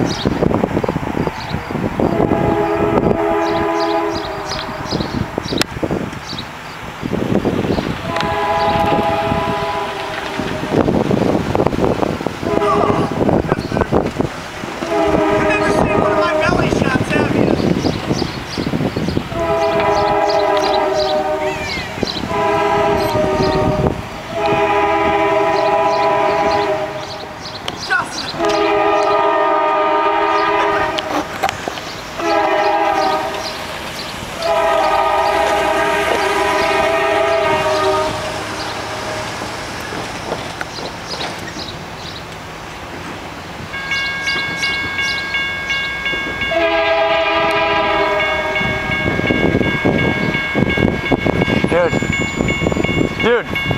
You've Dude,